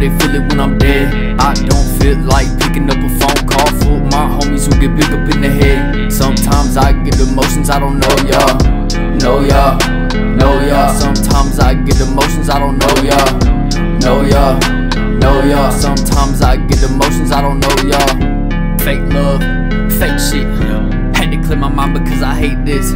they feel it when I'm dead. I don't feel like picking up a phone call for my homies who get big up in the head. Sometimes I get emotions I don't know y'all, know y'all, know y'all. Sometimes I get emotions I don't know y'all, know y'all, know y'all. Sometimes I get emotions I don't know y'all. Fake love, fake shit. Had to clear my mind because I hate this.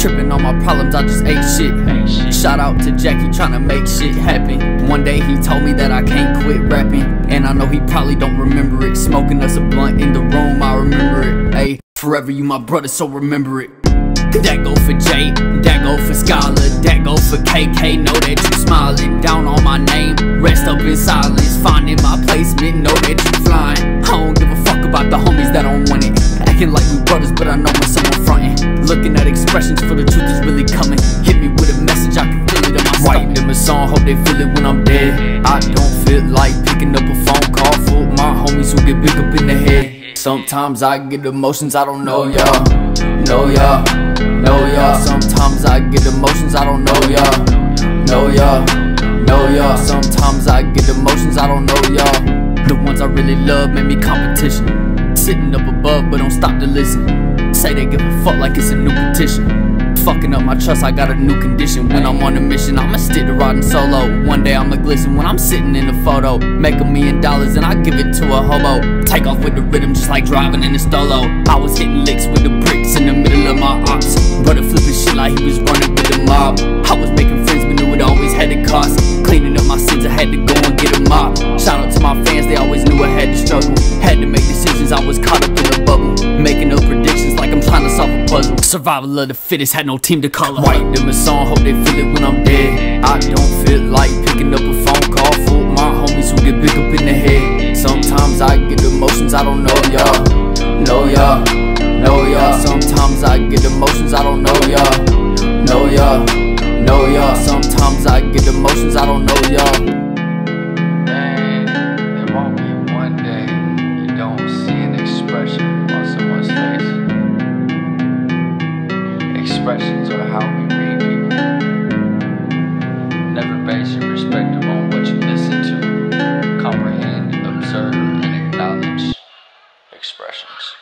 Tripping on my problems, I just ate shit. Shout out to Jackie trying to make shit happen. One day he told me that I can't quit rapping. And I know he probably don't remember it. Smoking us a blunt in the room, I remember it. Ayy, forever you my brother, so remember it. That go for Jay, that go for Scholar, that go for KK. Know that you smiling down on my name. Rest up in silence, finding my placement. Know that you flying. I don't give a fuck about the homies that don't want it. Acting like we brothers, but I know when someone frontin'. Looking at expressions for the truth is really coming. Hit me with a message, I can feel it my song, hope they feel it when I'm dead. I don't feel like picking up a phone call for my homies who get big up in the head. Sometimes I get emotions I don't know y'all, know y'all, know y'all. Sometimes I get emotions I don't know y'all, know y'all, know y'all. Sometimes I get emotions I don't know y'all. The ones I really love make me competition. Sitting up above, but don't stop to listen. Say they give a fuck like it's a new petition. Fucking up my trust, I got a new condition. When I'm on a mission, I'ma stick to riding solo. One day I'ma glisten when I'm sitting in a photo. Make a million dollars and I give it to a hobo. Take off with the rhythm just like driving in a stolo. I was hitting Survival of the fittest, had no team to call up. Write them a song, hope they feel it when I'm dead. I don't feel like picking up a phone call for my homies who get big up in the head. Sometimes I get emotions I don't know y'all, know y'all, know y'all. Sometimes I get emotions I don't know y'all, know y'all, know y'all. Sometimes I get emotions I don't know y'all. expressions or how we read people. Never base your perspective on what you listen to, comprehend, observe, and acknowledge expressions.